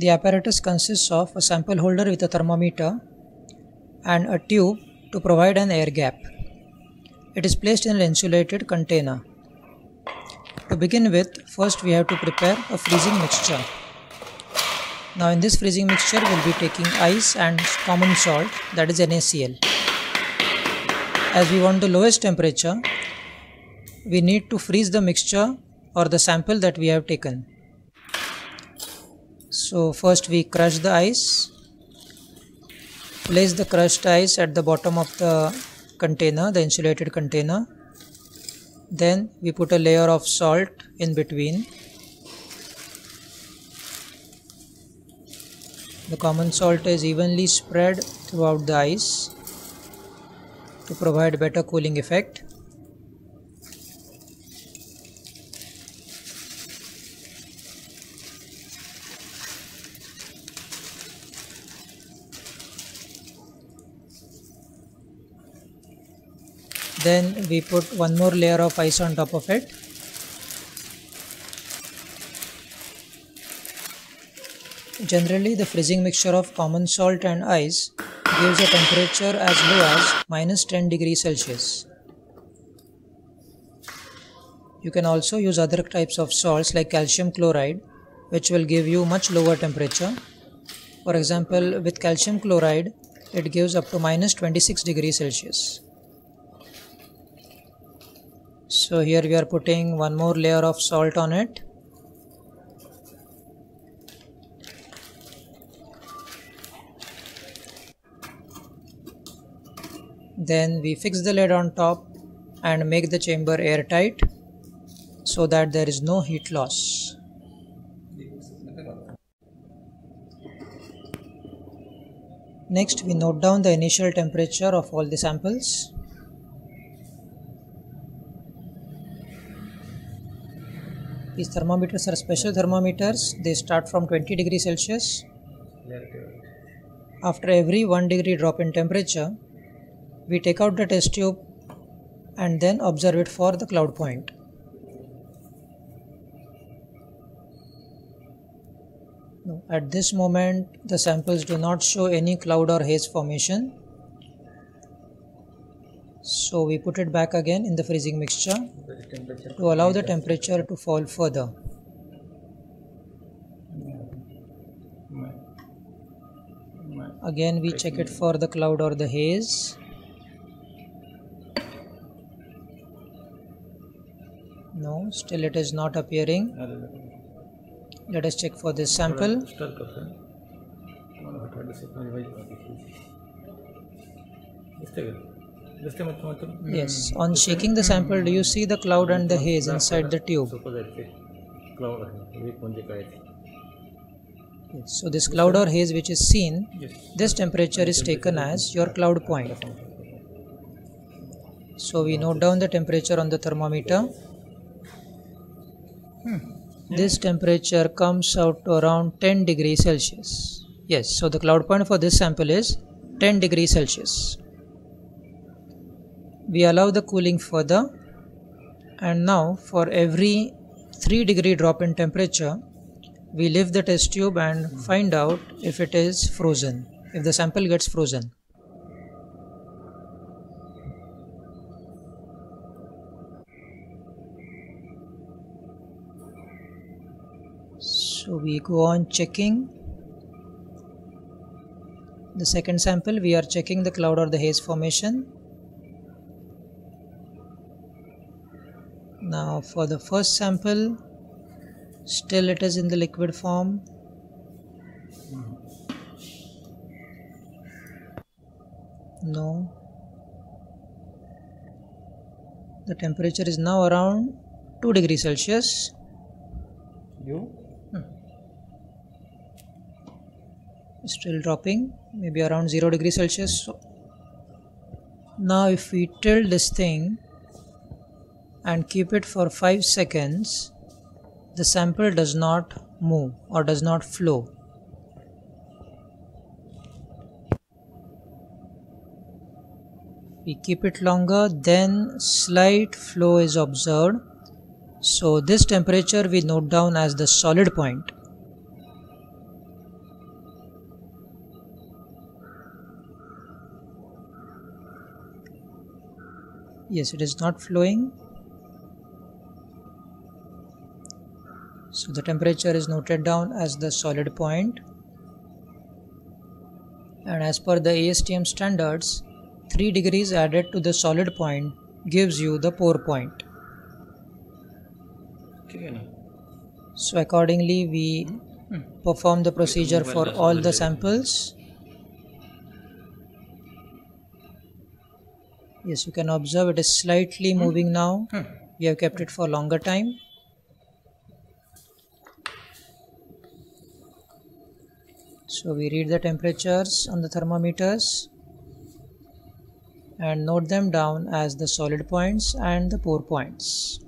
The apparatus consists of a sample holder with a thermometer and a tube to provide an air gap. It is placed in an insulated container. To begin with, first we have to prepare a freezing mixture. Now in this freezing mixture we will be taking ice and common salt that is NaCl. As we want the lowest temperature, we need to freeze the mixture or the sample that we have taken. So first we crush the ice, place the crushed ice at the bottom of the container, the insulated container. Then we put a layer of salt in between. The common salt is evenly spread throughout the ice to provide better cooling effect. Then we put one more layer of ice on top of it. Generally the freezing mixture of common salt and ice gives a temperature as low as minus 10 degrees celsius. You can also use other types of salts like calcium chloride which will give you much lower temperature. For example with calcium chloride it gives up to minus 26 degrees celsius so here we are putting one more layer of salt on it. Then we fix the lid on top and make the chamber airtight so that there is no heat loss. Next we note down the initial temperature of all the samples These thermometers are special thermometers. They start from 20 degrees Celsius. After every 1 degree drop in temperature, we take out the test tube and then observe it for the cloud point. At this moment, the samples do not show any cloud or haze formation so we put it back again in the freezing mixture to allow the temperature to fall further. Again we check it for the cloud or the haze. No still it is not appearing. Let us check for this sample Yes, on shaking the sample, do you see the cloud and the haze inside the tube? Yes, so this cloud or haze which is seen, this temperature is taken as your cloud point. So we note down the temperature on the thermometer. Hmm. This temperature comes out to around 10 degrees Celsius. Yes, so the cloud point for this sample is 10 degrees Celsius we allow the cooling further. And now for every 3 degree drop in temperature we lift the test tube and find out if it is frozen if the sample gets frozen. So we go on checking. The second sample we are checking the cloud or the haze formation now for the first sample still it is in the liquid form. No. The temperature is now around 2 degrees celsius. You? Hmm. still dropping maybe around 0 degrees celsius. So now if we tilt this thing and keep it for 5 seconds, the sample does not move or does not flow. We keep it longer, then slight flow is observed. So this temperature we note down as the solid point. Yes, it is not flowing. So the temperature is noted down as the solid point. And as per the ASTM standards 3 degrees added to the solid point gives you the pour point. So accordingly we perform the procedure for all the samples. Yes you can observe it is slightly moving now. Hmm. We have kept it for longer time so we read the temperatures on the thermometers and note them down as the solid points and the pour points